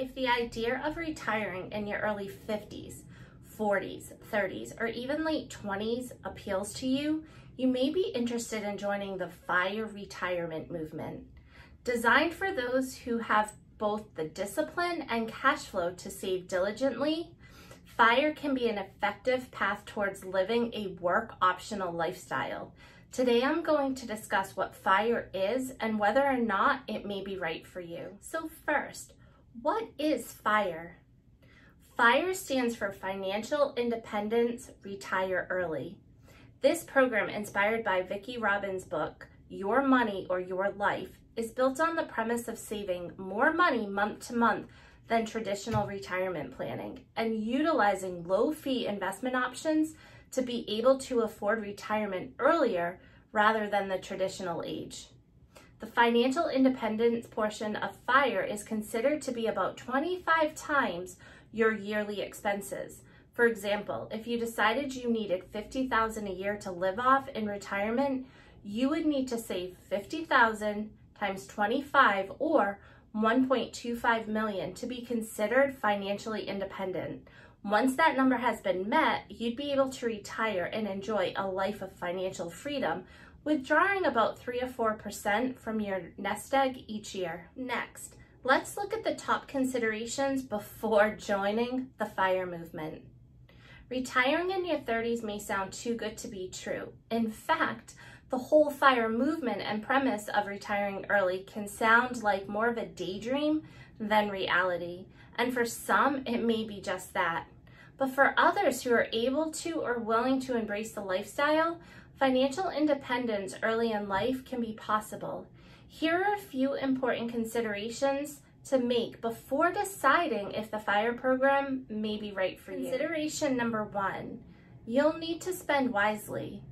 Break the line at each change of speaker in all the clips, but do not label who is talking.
If the idea of retiring in your early 50s, 40s, 30s, or even late 20s appeals to you, you may be interested in joining the FIRE retirement movement. Designed for those who have both the discipline and cash flow to save diligently, FIRE can be an effective path towards living a work optional lifestyle. Today I'm going to discuss what FIRE is and whether or not it may be right for you. So first, what is FIRE? FIRE stands for Financial Independence Retire Early. This program, inspired by Vicki Robin's book, Your Money or Your Life, is built on the premise of saving more money month to month than traditional retirement planning and utilizing low fee investment options to be able to afford retirement earlier rather than the traditional age. The financial independence portion of FIRE is considered to be about 25 times your yearly expenses. For example, if you decided you needed 50,000 a year to live off in retirement, you would need to save 50,000 times 25 or 1.25 million to be considered financially independent. Once that number has been met, you'd be able to retire and enjoy a life of financial freedom withdrawing about 3 or 4% from your nest egg each year. Next, let's look at the top considerations before joining the FIRE movement. Retiring in your 30s may sound too good to be true. In fact, the whole FIRE movement and premise of retiring early can sound like more of a daydream than reality. And for some, it may be just that. But for others who are able to or willing to embrace the lifestyle, Financial independence early in life can be possible. Here are a few important considerations to make before deciding if the FIRE program may be right for you. Consideration number one, you'll need to spend wisely.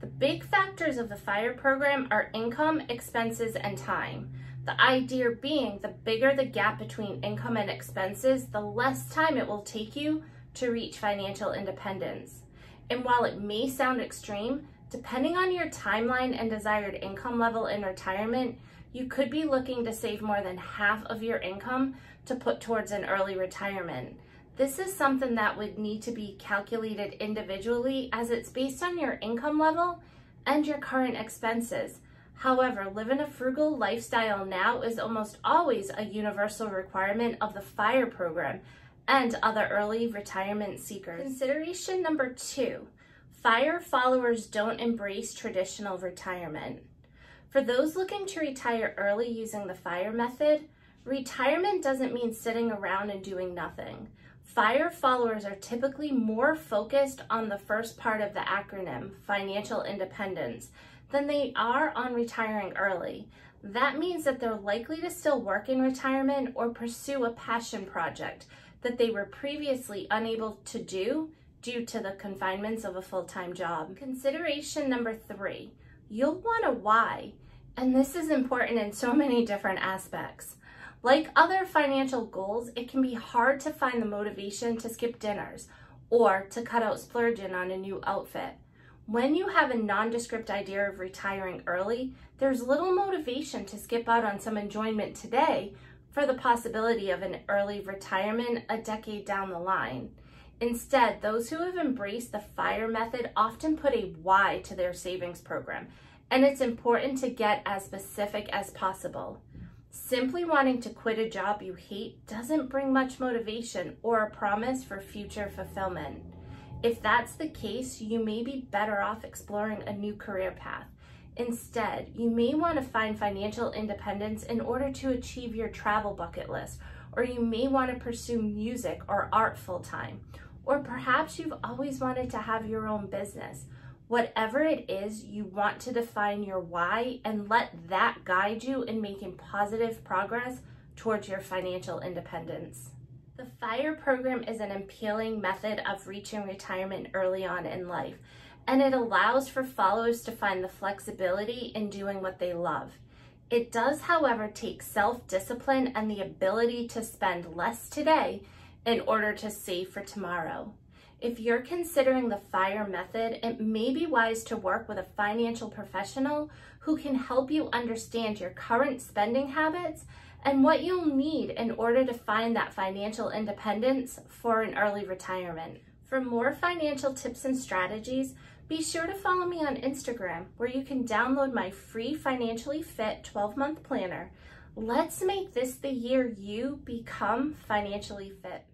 The big factors of the FIRE program are income, expenses, and time. The idea being the bigger the gap between income and expenses, the less time it will take you to reach financial independence. And while it may sound extreme, Depending on your timeline and desired income level in retirement, you could be looking to save more than half of your income to put towards an early retirement. This is something that would need to be calculated individually as it's based on your income level and your current expenses. However, living a frugal lifestyle now is almost always a universal requirement of the FIRE program and other early retirement seekers. Consideration number two, FIRE followers don't embrace traditional retirement. For those looking to retire early using the FIRE method, retirement doesn't mean sitting around and doing nothing. FIRE followers are typically more focused on the first part of the acronym, financial independence, than they are on retiring early. That means that they're likely to still work in retirement or pursue a passion project that they were previously unable to do due to the confinements of a full-time job. Consideration number three, you'll want a why, and this is important in so many different aspects. Like other financial goals, it can be hard to find the motivation to skip dinners or to cut out splurging on a new outfit. When you have a nondescript idea of retiring early, there's little motivation to skip out on some enjoyment today for the possibility of an early retirement a decade down the line. Instead, those who have embraced the FIRE method often put a why to their savings program, and it's important to get as specific as possible. Simply wanting to quit a job you hate doesn't bring much motivation or a promise for future fulfillment. If that's the case, you may be better off exploring a new career path. Instead, you may want to find financial independence in order to achieve your travel bucket list, or you may want to pursue music or art full time, or perhaps you've always wanted to have your own business. Whatever it is, you want to define your why and let that guide you in making positive progress towards your financial independence. The FIRE program is an appealing method of reaching retirement early on in life, and it allows for followers to find the flexibility in doing what they love. It does, however, take self-discipline and the ability to spend less today in order to save for tomorrow. If you're considering the FIRE method, it may be wise to work with a financial professional who can help you understand your current spending habits and what you'll need in order to find that financial independence for an early retirement. For more financial tips and strategies, be sure to follow me on Instagram where you can download my free Financially Fit 12 month planner. Let's make this the year you become financially fit.